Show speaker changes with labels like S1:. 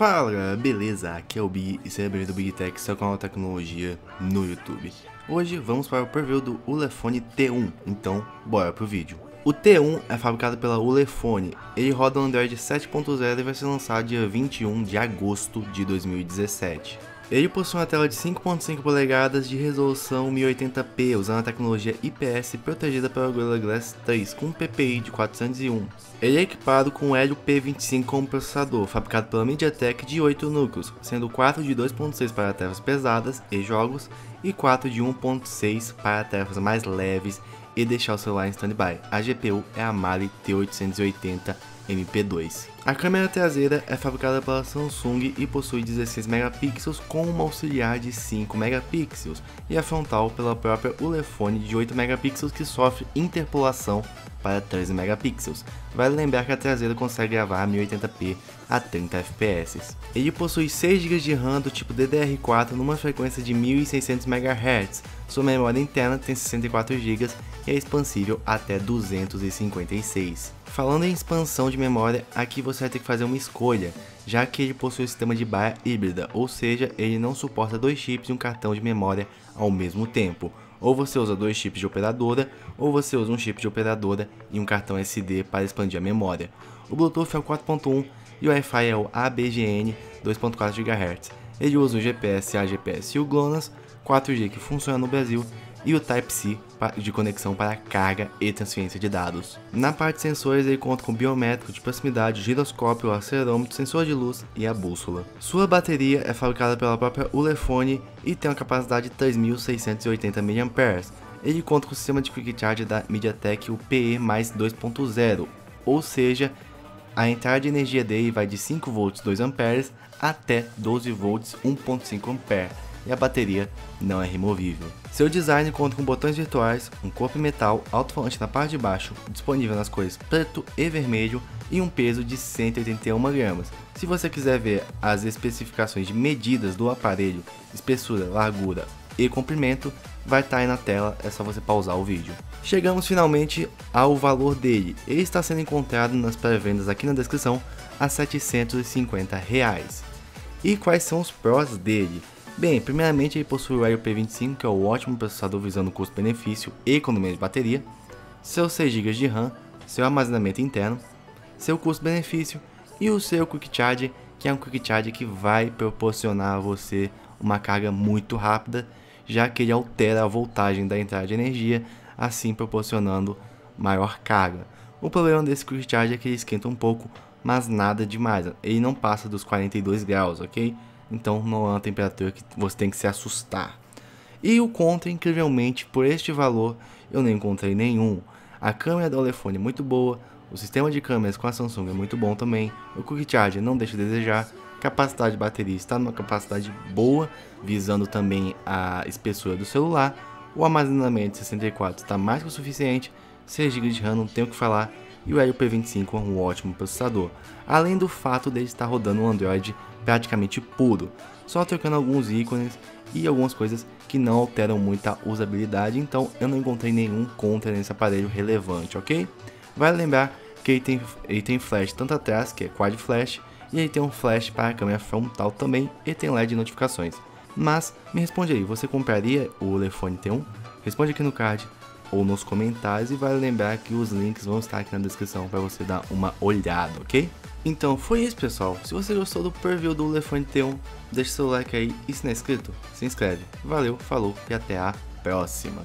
S1: Fala galera, beleza? Aqui é o Big e seja bem-vindo ao Big Tech, seu canal de tecnologia no YouTube. Hoje vamos para o preview do Ulefone T1, então bora pro vídeo. O T1 é fabricado pela Ulefone, ele roda no Android 7.0 e vai ser lançado dia 21 de agosto de 2017. Ele possui uma tela de 5.5 polegadas de resolução 1080p, usando a tecnologia IPS protegida pela Gorilla Glass 3 com um PPI de 401. Ele é equipado com o Helio P25 como processador, fabricado pela MediaTek de 8 núcleos, sendo 4 de 2.6 para tarefas pesadas e jogos e 4 de 1.6 para tarefas mais leves e deixar o celular em standby. A GPU é a Mali T880 MP2. A câmera traseira é fabricada pela Samsung e possui 16 megapixels com uma auxiliar de 5 megapixels e a frontal pela própria Ulefone de 8 megapixels que sofre interpolação para 13 megapixels. Vale lembrar que a traseira consegue gravar a 1080p a 30 fps. Ele possui 6 GB de RAM do tipo DDR4 numa frequência de 1600 MHz. Sua memória interna tem 64 GB e é expansível até 256. Falando em expansão de memória, aqui você vai ter que fazer uma escolha, já que ele possui o sistema de barra híbrida, ou seja, ele não suporta dois chips e um cartão de memória ao mesmo tempo. Ou você usa dois chips de operadora, ou você usa um chip de operadora e um cartão SD para expandir a memória. O Bluetooth é o 4.1 e o Wi-Fi é o ABGN 2.4 GHz. Ele usa o GPS AGPS e o GLONASS 4G que funciona no Brasil e o Type-C de conexão para carga e transferência de dados. Na parte de sensores, ele conta com biométrico de proximidade, giroscópio, acelerômetro, sensor de luz e a bússola. Sua bateria é fabricada pela própria Ulefone e tem uma capacidade de 3.680 mAh. Ele conta com o sistema de Quick Charge da MediaTek UPE mais 2.0, ou seja, a entrada de energia dele vai de 5 volts 2 A até 12 volts 1.5 A e a bateria não é removível. Seu design conta com botões virtuais, um corpo em metal, alto-falante na parte de baixo, disponível nas cores preto e vermelho e um peso de 181 gramas. Se você quiser ver as especificações de medidas do aparelho, espessura, largura e comprimento, vai estar tá aí na tela, é só você pausar o vídeo. Chegamos finalmente ao valor dele, ele está sendo encontrado nas pré-vendas aqui na descrição a 750 reais. E quais são os prós dele? Bem, primeiramente ele possui o Helio P25, que é o ótimo processador visando custo-benefício e economia de bateria, seus 6 GB de RAM, seu armazenamento interno, seu custo-benefício e o seu Quick Charge, que é um Quick Charge que vai proporcionar a você uma carga muito rápida, já que ele altera a voltagem da entrada de energia, assim proporcionando maior carga. O problema desse Quick Charge é que ele esquenta um pouco, mas nada demais, ele não passa dos 42 graus, ok? Então não é uma temperatura que você tem que se assustar. E o contra, incrivelmente, por este valor, eu não encontrei nenhum. A câmera da Olefone é muito boa, o sistema de câmeras com a Samsung é muito bom também, o Quick Charge não deixa a desejar, capacidade de bateria está numa capacidade boa, visando também a espessura do celular, o armazenamento de 64 está mais que o suficiente, 6 GB de RAM não tenho o que falar, e o Helio P25 é um ótimo processador, além do fato dele estar rodando um Android praticamente puro, só trocando alguns ícones e algumas coisas que não alteram muito a usabilidade, então eu não encontrei nenhum contra nesse aparelho relevante, ok? Vale lembrar que ele tem, ele tem flash tanto atrás, que é quad flash, e ele tem um flash para a câmera frontal também e tem LED de notificações. Mas me responde aí, você compraria o Lefone T1? Responde aqui no card ou nos comentários e vale lembrar que os links vão estar aqui na descrição para você dar uma olhada, ok? Então foi isso pessoal, se você gostou do preview do Elefante T1, deixa seu like aí e se não é inscrito, se inscreve. Valeu, falou e até a próxima.